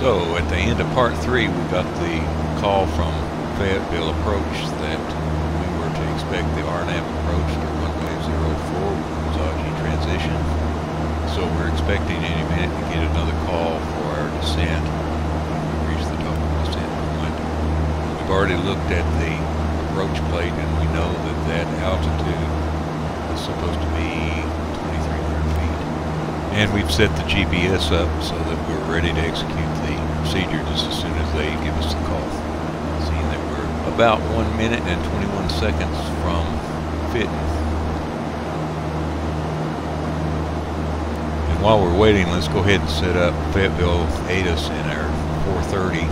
So at the end of part three, we got the call from Fayetteville approach that we were to expect the RNAV approach to runway 04 with Kawasaki transition. So we're expecting any minute to get another call for our descent. We reach the top of the descent point. We've already looked at the approach plate and we know that that altitude is supposed to be 2,300 feet. And we've set the GPS up so that we're ready to execute procedure just as soon as they give us the call. Seeing that we're about 1 minute and 21 seconds from fitting. And while we're waiting, let's go ahead and set up Fayetteville ATIS in our 430.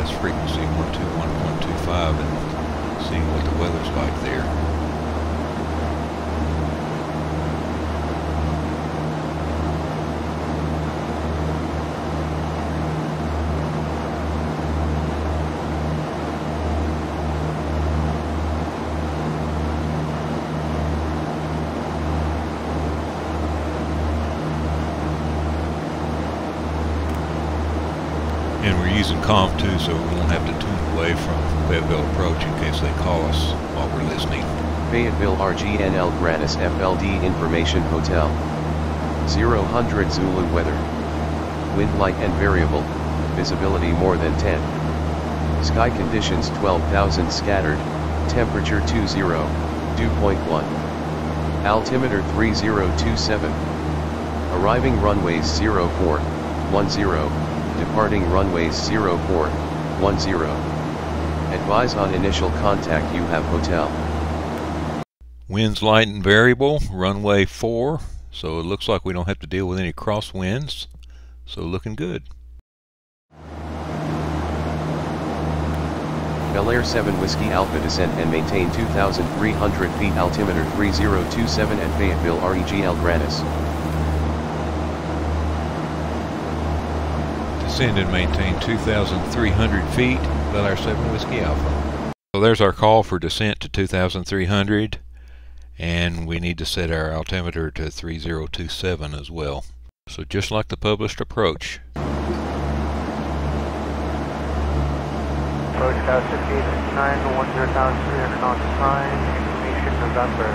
That's frequency 121.25 and see what the weather's like there. And we're COM too, so we won't have to tune away from Fayetteville approach in case they call us while we're listening. Fayetteville RGNL Grannis FLD Information Hotel. 0 Zulu weather. Wind light and variable, visibility more than 10. Sky conditions 12,000 scattered, temperature 20, dew point 1. Altimeter 3027. Arriving runways 04, 10, departing runways 04, 10. Advise on initial contact you have hotel. Winds light and variable, runway 4, so it looks like we don't have to deal with any crosswinds, so looking good. Bel Air 7 Whiskey Alpha descent and maintain 2,300 feet altimeter 3027 at Fayetteville REGL Grannis. Descend and maintain 2,300 feet, Bel Air 7 Whiskey Alpha. So there's our call for descent to 2,300, and we need to set our altimeter to 3027 as well. So just like the published approach. Approach Tower 6859, 10 Tower 300 knots time, information November.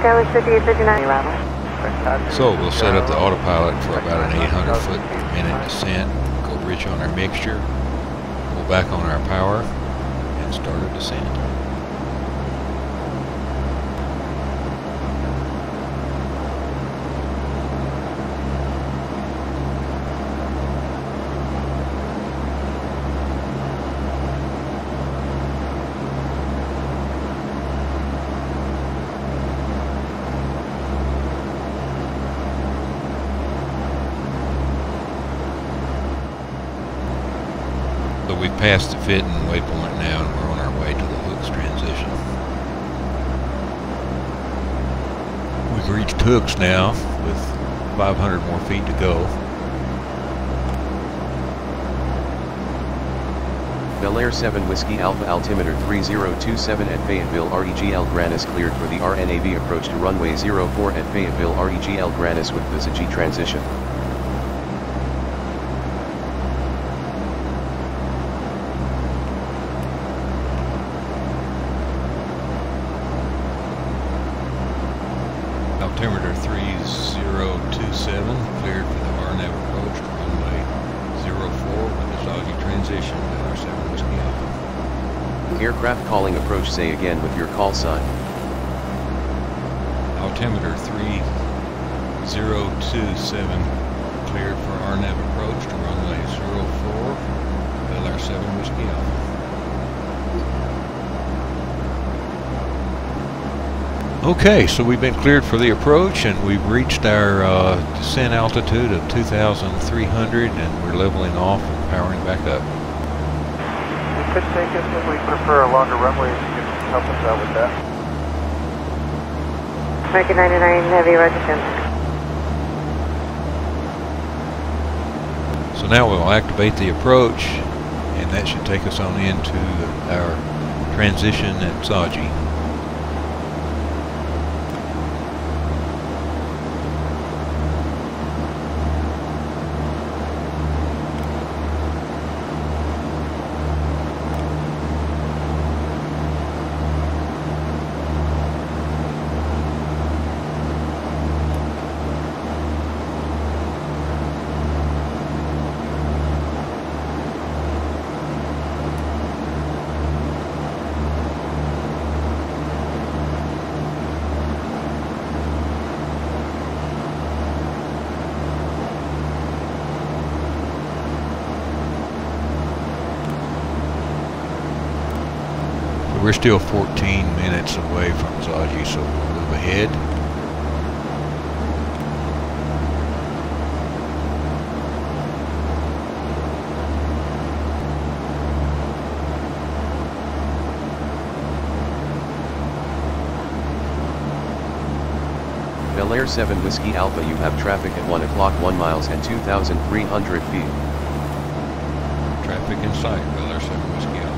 Tower 6859. Fantastic. So we'll set up the autopilot for about an 800 foot minute descent, go rich on our mixture, pull back on our power, and start a descent. So the fit and waypoint now and we're on our way to the Hooks transition. We've reached Hooks now with 500 more feet to go. Bel Air 7 Whiskey Alpha altimeter 3027 at Fayetteville REGL Grannis cleared for the RNAV approach to runway 04 at Fayetteville REGL Grannis with Visage transition. Altimeter 3027 cleared for the RNAV approach to runway 04 with the Zoggy transition at our 7 Whiskey Alpha. Aircraft calling approach say again with your call sign. Altimeter 3027 cleared for RNAV approach to runway 04 Bel Air 7 Whiskey Alpha. Okay, so we've been cleared for the approach and we've reached our uh, descent altitude of 2,300 and we're leveling off and powering back up. We could take it, but we prefer a longer runway if you could help us out with that. American 99 Heavy Register. So now we'll activate the approach and that should take us on into our transition at Saji. We're still 14 minutes away from Zaji, so we'll move ahead. Bel Air 7 Whiskey Alpha you have traffic at 1 o'clock 1 miles and 2,300 feet. Traffic in sight, Bel Air 7 Whiskey Alpha.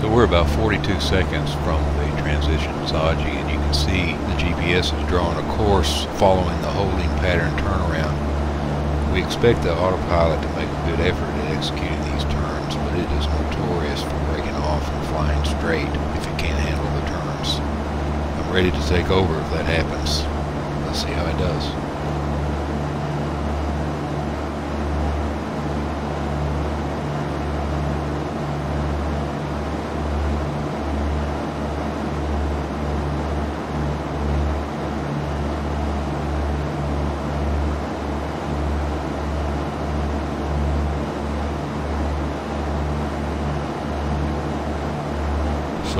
So we're about 42 seconds from the transition to Zaji, and you can see the GPS is drawing a course following the holding pattern turnaround. We expect the autopilot to make a good effort at executing these turns, but it is notorious for breaking off and flying straight if it can't handle the turns. I'm ready to take over if that happens. Let's see how it does.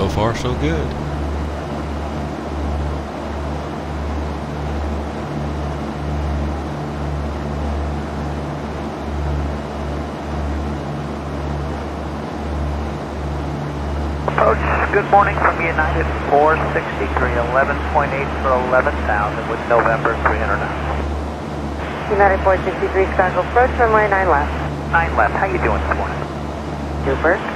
So far, so good. Approach, good morning from United 463, 11.8 for 11,000 with November 300 knots. United 463 Chicago approach runway 9 left. 9 left, how you doing this morning? Super.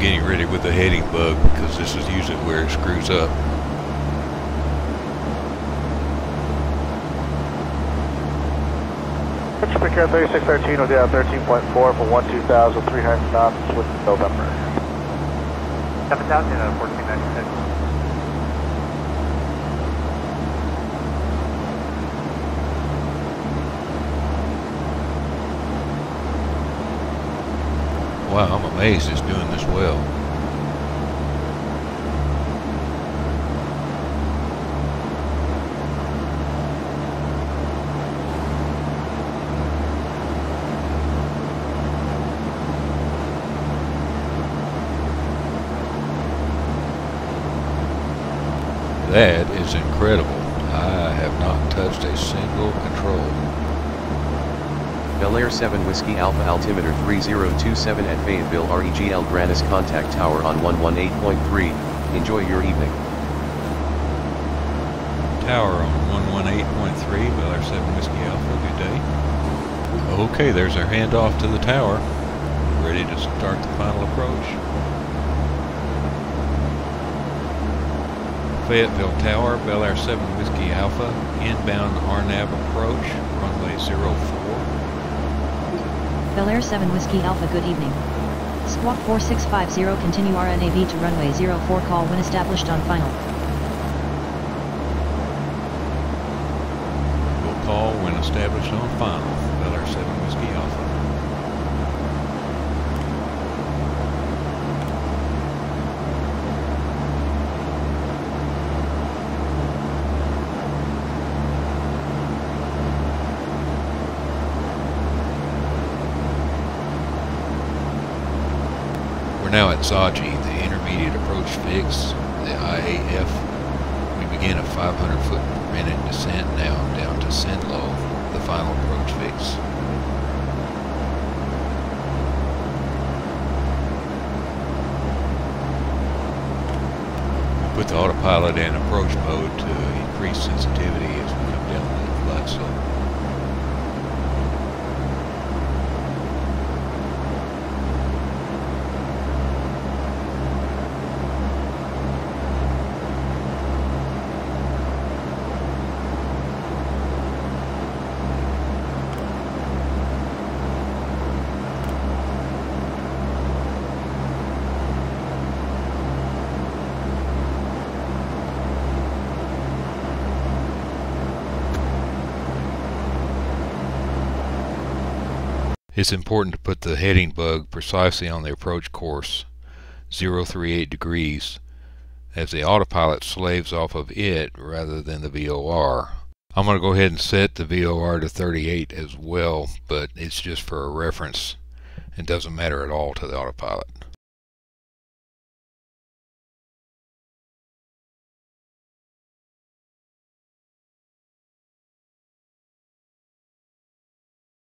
Getting ready with the heading bug because this is usually where it screws up. Prepare 3613 with down 13.4 for 12,300 knots with November. 7,000 uh, 1496. Wow, I'm amazed it's well. That is incredible. I have not touched a single control. Bel Air 7 Whiskey Alpha altimeter 3027 at Fayetteville REGL Grannis contact tower on 118.3. Enjoy your evening. Tower on 118.3, Bel Air 7 Whiskey Alpha, good day. Okay, there's our handoff to the tower. Ready to start the final approach. Fayetteville Tower, Bel Air 7 Whiskey Alpha, inbound RNAV approach, runway 04. Bel Air 7 Whiskey Alpha good evening. Squawk 4650 continue RNAV to runway 04 call when established on final. established on final, Bel Air 7 Whiskey Alpha. We're now at Zaji, the intermediate approach fix, the IAF. We begin a 500 foot per minute descent now down to Sinlow, the final approach fix. We put the autopilot in approach mode to increase sensitivity as we come down the flat slope. It's important to put the heading bug precisely on the approach course, 038 degrees, as the autopilot slaves off of it rather than the VOR. I'm going to go ahead and set the VOR to 38 as well, but it's just for a reference. It doesn't matter at all to the autopilot.